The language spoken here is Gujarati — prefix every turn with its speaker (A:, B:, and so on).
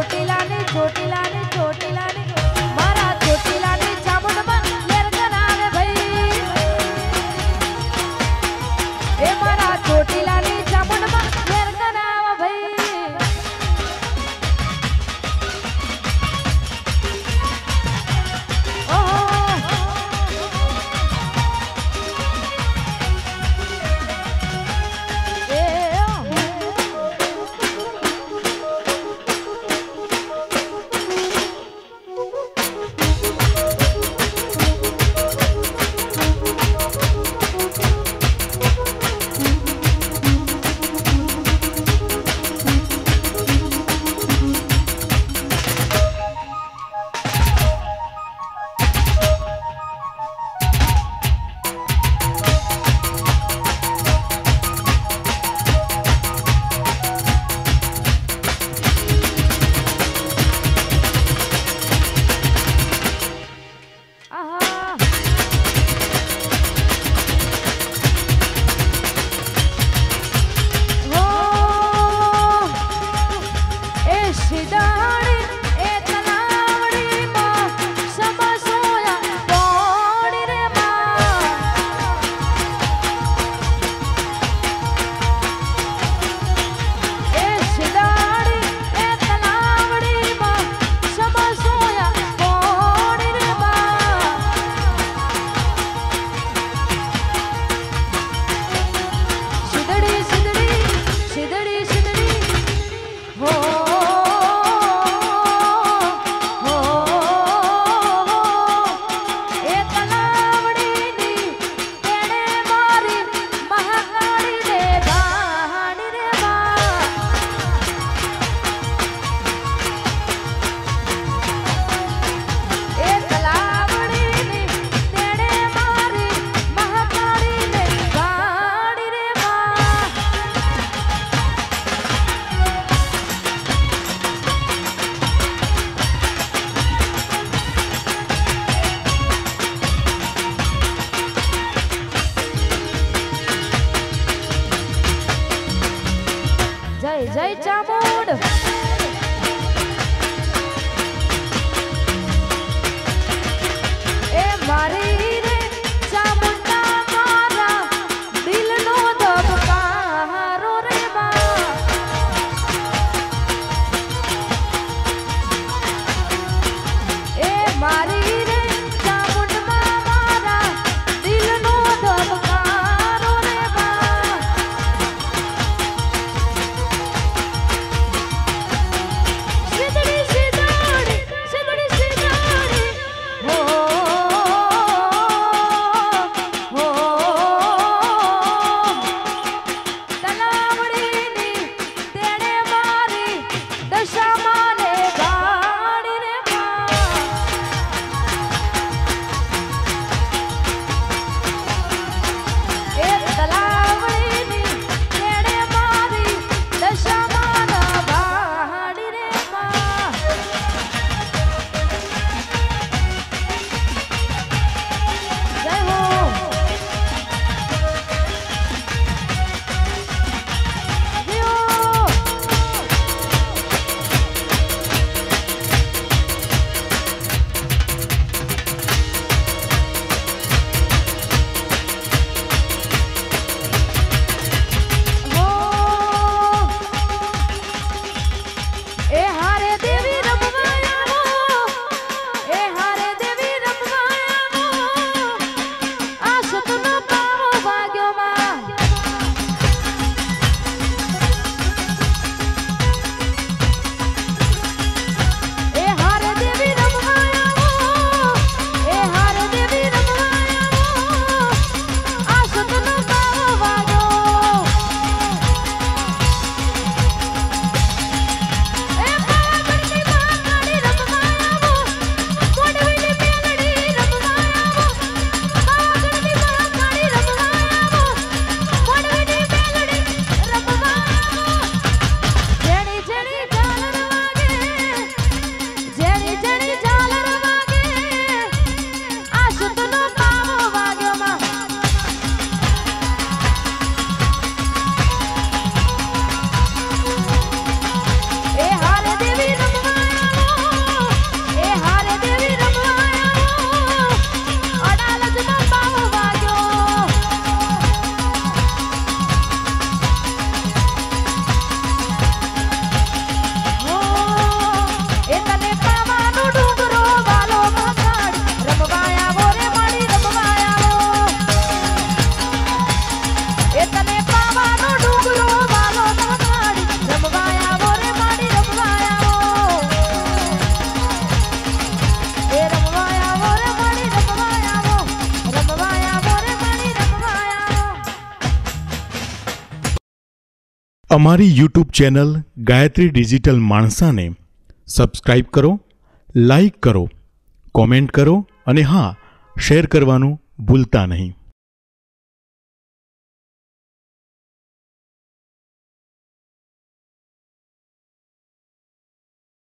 A: छोटी लाली छोटी लाली
B: અમારી યુટ્યુબ ચેનલ ગાયત્રી ડિજિટલ માણસાને સબસ્ક્રાઇબ કરો લાઈક કરો, કોમેન્ટ કરો અને હા, શેર કરવાનું ભૂલતા નહીં.